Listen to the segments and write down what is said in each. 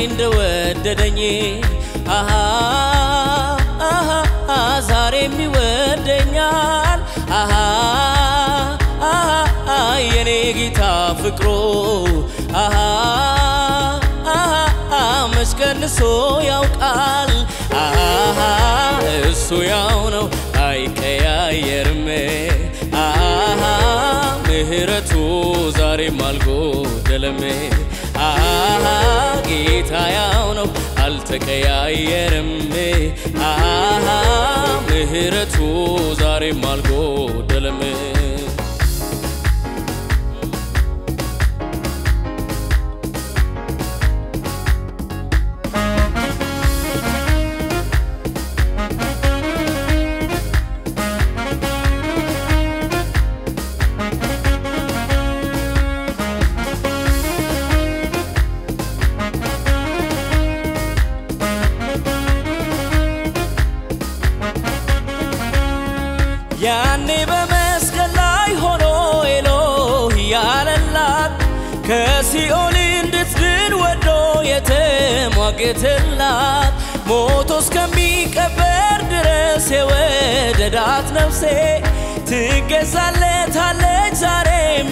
እንደወደደኝ አሃ አሃ ዛሬም ይወደኛል። አሃ አሃ የኔ ጌታ ፍቅሮ አሃ አሃ መች ቀንሶ ያውቃል። አሃ እሱ ያው ነው አይቀያየርም። አሃ ምህረቱ ዛሬም አልጎደለም ጌታ ያው ነው አልተቀያየርም ምህረቱ ዛሬም አልጎደለም የተሟገተላት ሞቶ እስከሚቀበር ድረስ የወደዳት ነፍሴ ትገዛለታለች ዛሬም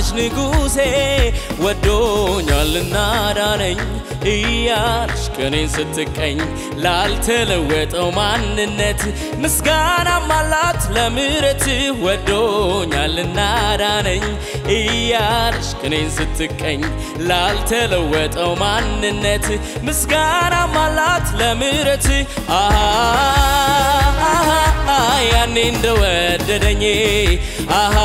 እያለች ንጉሴ ወዶኛልና ዳነኝ እያልሽ ከኔን ስትቀኝ ላልተለወጠው ማንነት ምስጋናም አላት ለምሕረት ወዶኛልና ዳነኝ እያልሽ ከኔን ስትቀኝ ላልተለወጠው ማንነት ምስጋናም አላት ለምሕረት አሃ ያኔ እንደወደደኝ አሃ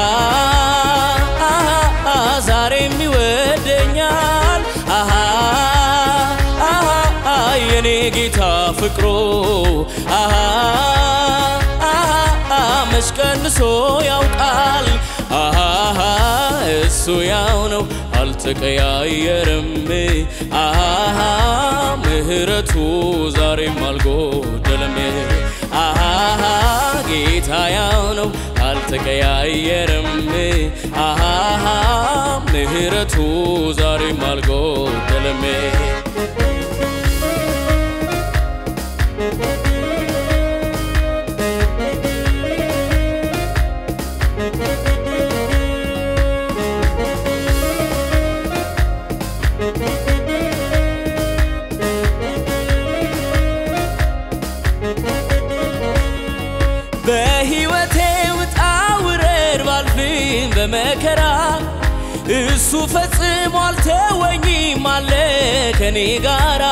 አሃ መች ቀንሶ ያውቃል? እሱ ያው ነው አልተቀያየርም አሃ ምህረቱ ዛሬም አልጎደለም። አሃ ጌታ ያው ነው አልተቀያየርም አሃ ምህረቱ ዛሬም አልጎደለም በመከራ እሱ ፈጽሞ አልተወኝም አለ ከኔ ጋራ።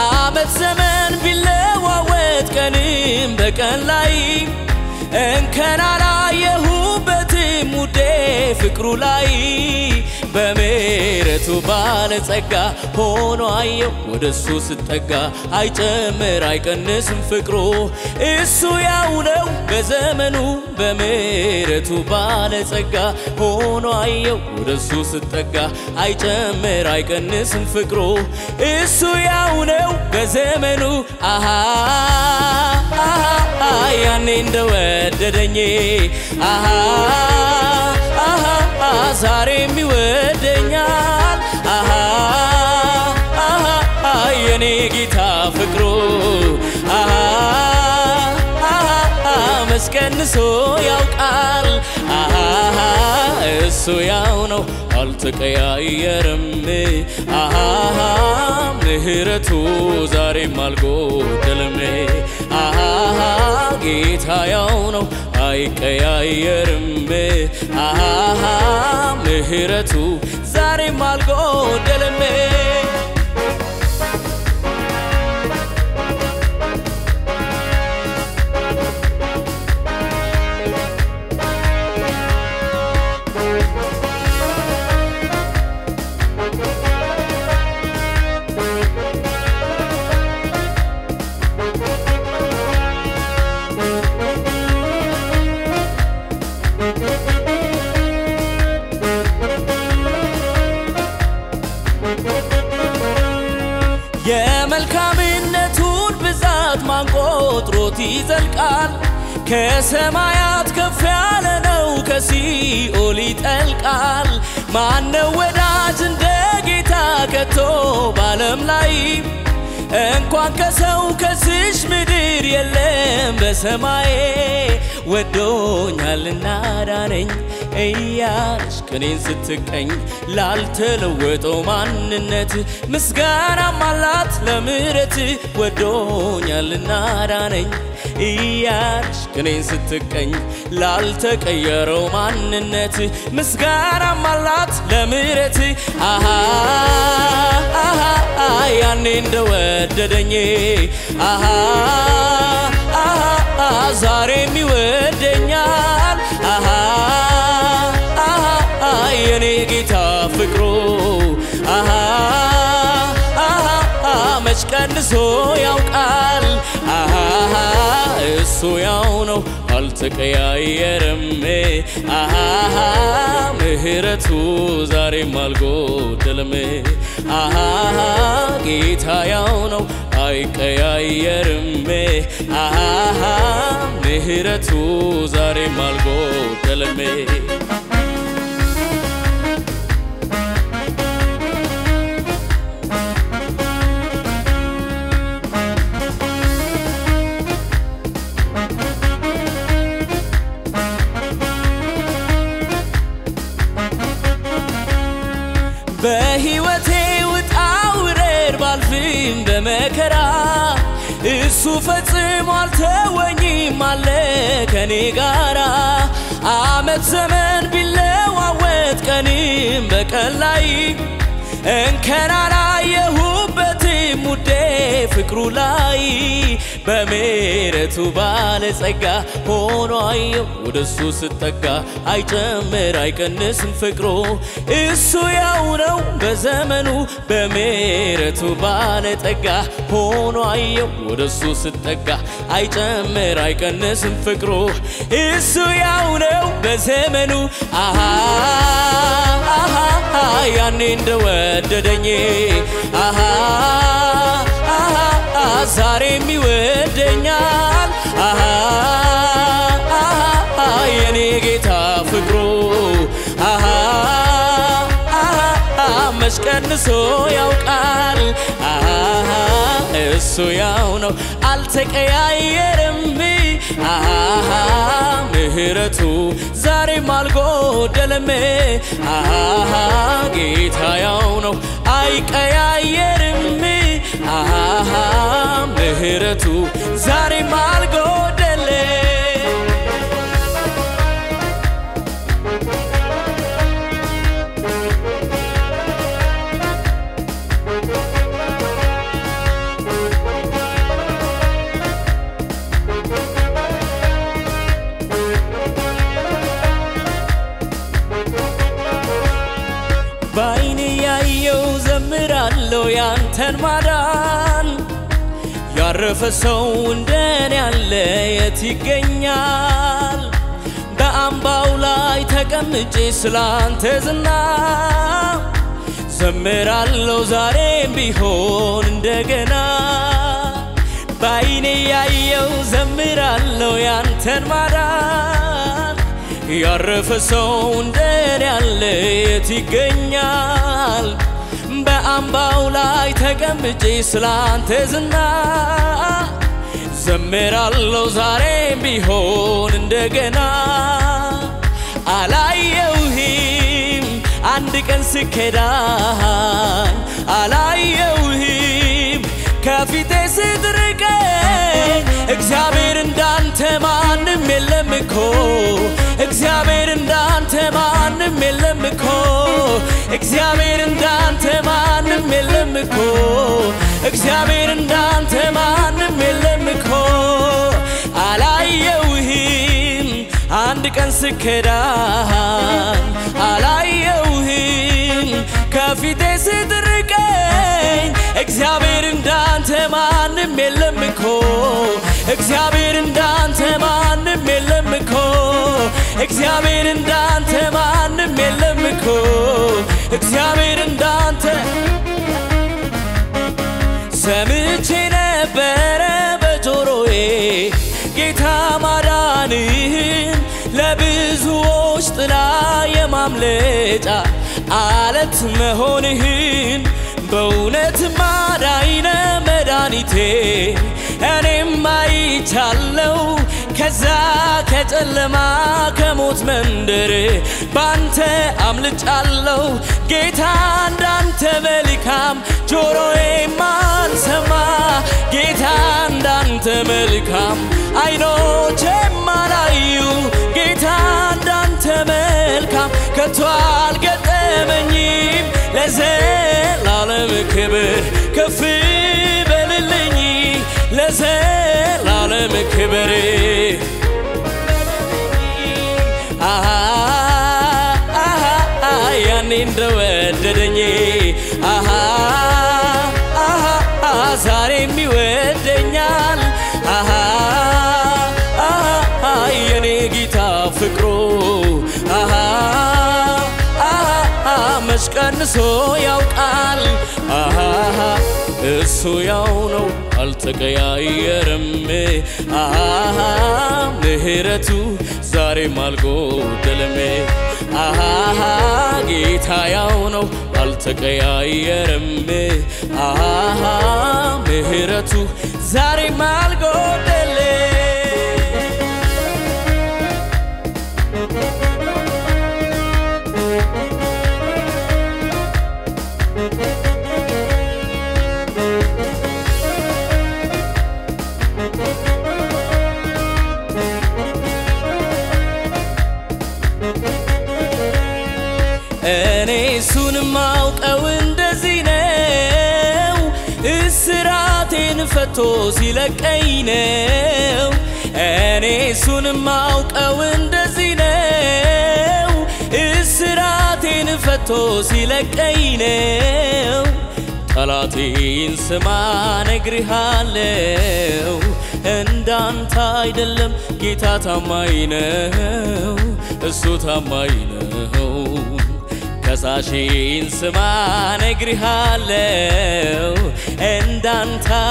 አመት ዘመን ቢለዋወጥ ቀንም በቀን ላይ እንከን አላየሁበትም ውዴ ፍቅሩ ላይ በምሕረቱ ባለጸጋ ሆኖ አየው ወደ እሱ ስጠጋ አይጨምር አይቀንስም ፍቅሩ። እሱ ያው ነው በዘመኑ በምሕረቱ ባለጸጋ ሆኖ አየው ወደ እሱ ስጠጋ አይጨምር አይቀንስም ፍቅሩ። እሱ ያው ነው በዘመኑ አሃ ያኔ እንደወደደኝ አሃ ዛሬም ይወደኛል። አሃ የኔ ጌታ ፍቅሩ። አሃ መስቀንሶ ያውቃል። አሃ እሱ ያው ነው አልተቀያየርም። አሃ ምህረቱ ዛሬም አልጎደለም አሃ ጌታ ያው ነው አይቀያየርም አሃ ምህረቱ ዛሬም አልጎደለም ይዘልቃል? ከሰማያት ከፍ ያለ ነው፣ ከሲኦል ይጠልቃል። ማነው ወዳጅ እንደ ጌታ ከቶ ባለ እንኳን ከሰው ከዚሽ ምድር የለም በሰማዬ ወዶኛልና ዳነኝ እያለሽ ቅኔን ስትቀኝ ላልተለወጠው ማንነት ምስጋናም አላት ለምሕረት ወዶኛልና ዳነኝ እያለሽ ቅኔን ስትቀኝ ላልተቀየረው ማንነት ምስጋናም አላት ለምሕረት። አሃ ያኔ እንደወደደኝ። አሃ ዛሬም ይወደኛል። አሃ የኔ ጌታ ፍቅሩ። አሃ አሃ መች ቀንሶ ያውቃል አሃ እሱ ያው ነው አልተቀያየርም አሃ ምሕረቱ ዛሬም አልጎደለም። አሃ ጌታ ያው ነው አይቀያየርም። አሃ ምሕረቱ ዛሬም አልጎደለም በሕይወቴ ውጣ ውረድ ባልፍም በመከራ እሱ ፈጽሞ አልተወኝም አለ ከኔ ጋራ። አመት ዘመን ቢለዋወጥ ቀንም በቀን ላይ እንከን ውዴ ፍቅሩ ላይ በምሕረቱ ባለጸጋ ሆኖ አየው ወደሱ ስጠጋ አይጨምር አይቀንስም ፍቅሩ። እሱ ያው ነው በዘመኑ በምሕረቱ ባለጠጋ ሆኖ አየው ወደሱ ስጠጋ አይጨምር አይቀንስም ፍቅሩ። እሱ ያው ነው በዘመኑ። አሃ አሃ ያኔ እንደወደደኝ። አሃ ዛሬም ይወደኛል። የኔ ጌታ ፍቅሩ። አሃ መች ቀንሶ ያውቃል ያው ነው አልተቀያየርም አሃ ምሕረቱ ዛሬም አልጎደለም አሃ ጌታ ያው ነው አይቀያየርም አሃ ምሕረቱ ዛሬም ያንተን ማዳን ያረፈ ሰው እንደኔ ያለ የት ይገኛል? በአምባው ላይ ተቀምጬ ስላንተ ዝና ዘምራለው ዛሬም ቢሆን እንደገና በዓይኔ ያየው ዘምራለው ያንተን ማዳን ያረፈ ሰው እንደኔ ያለ የት ይገኛል? በአምባው ላይ ተቀምጬ ስላንተ ዝና ዘምራለው ዛሬም ቢሆን እንደገና አላየውህም አንድ ቀን ስከዳኝ አላየውህም ከፊቴ ስትርቀኝ እግዚአብሔር እንዳንተ ማንም የለም እኮ እግዚአብሔር እንዳንተ ማንም የለም እኮ። እግዚአብሔር እንዳንተ ማንም የለም እኮ። እግዚአብሔር እንዳንተ ማንም የለም እኮ። አላየውህም አንድ ቀን ስከዳኝ አላየውህም ከፊቴ ስትርቀኝ። እግዚአብሔር እንዳንተ ማንም የለም እኮ። እግዚአብሔር እንዳንተ ማንም የለም እኮ እግዚአብሔር እንዳንተ ማንም የለም እኮ። እግዚአብሔር እንዳንተ ሰምቼ ነበረ በጆሮዬ። ጌታ ማዳንህን ለብዙዎች ጥላ የማምለጫ አለት መሆንህን በእውነት ማዳይነ መድኃኒቴ። እኔም አይቻለው ከጨለማ ከሞት መንደር ባንተ አምልጫለው ጌታ እንዳንተ መልካም ጆሮዬ ማልሰማ። ጌታ እንዳንተ መልካም አይኖቼ ማላዩ ጌታ እንዳንተ መልካም ከቶ አልገጠመኝም። ለዘላለም ክብር ከፍ በልልኝ። ለዘላለም ክብር ይወደኛል። አሃ አሃ የኔ ጌታ ፍቅሩ። አሃ አሃ መች ቀንሶ ያውቃል? አሃ እሱ ያው ነው አልተቀያየርም አሃ ምህረቱ ዛሬም አልጎደለም። አሃ ጌታ ያው ነው አልተቀያየርም አሃ እስራቴን ፈቶ ሲለቀኝ ነው። እኔ እሱን ማውቀው እንደዚህ ነው፣ እስራቴን ፈቶ ሲለቀኝ ነው። ጠላቴን ስማ ነግርሃለው፣ እንዳንተ አይደለም ጌታ ታማኝ ነው፣ እሱ ታማኝ ነው። ከሳሽን ስማ ነግርሃለው፣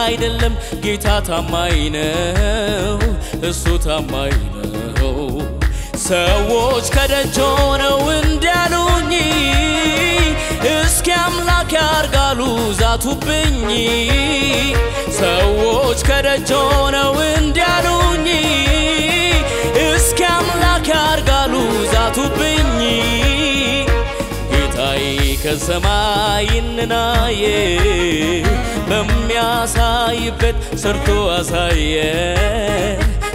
አይደለም ጌታ ታማኝ ነው፣ እሱ ታማኝ ነው። ሰዎች ከደጅ ሆነው እንዲያሉኝ እስኪ አምላክ ያርጋሉ ዛቱብኝ። ሰዎች ከደጅ ሆነው እንዲያሉኝ እስኪ አምላክ ያርጋሉ ዛቱብኝ። ጌታዬ ከሰማይ እንናየ በሚያሳይበት ሰርቶ አሳየ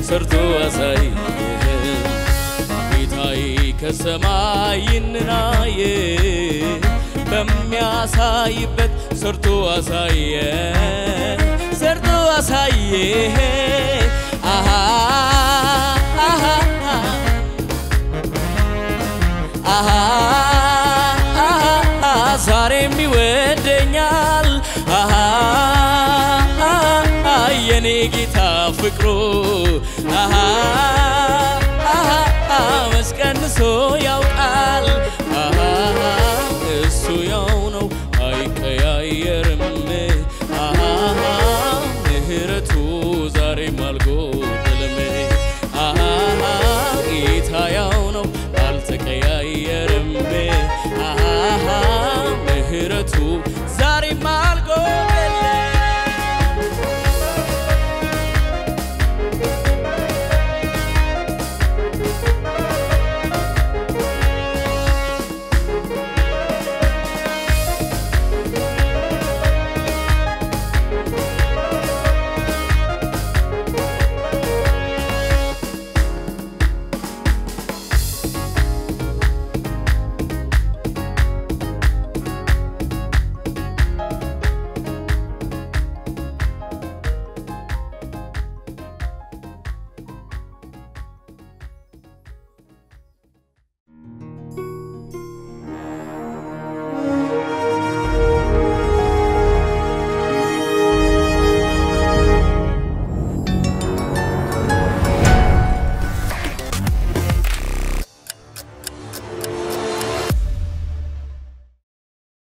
ሰርቶ አሳየ። ጌታዬ ከሰማይ እንናየ በሚያሳይበት ሰርቶ አሳየ ሰርቶ አሳየ። አሃ አሃ አሃ። ዛሬም ይወደኛል የኔ ጌታ ፍቅሩ። መስቀንሶ ያውቃል። እሱ ያው ነው አይቀያየርም። ምህረቱ ዛሬም አልጎደለም። ጌታ ያው ነው አልተቀያየርም። ምህረቱ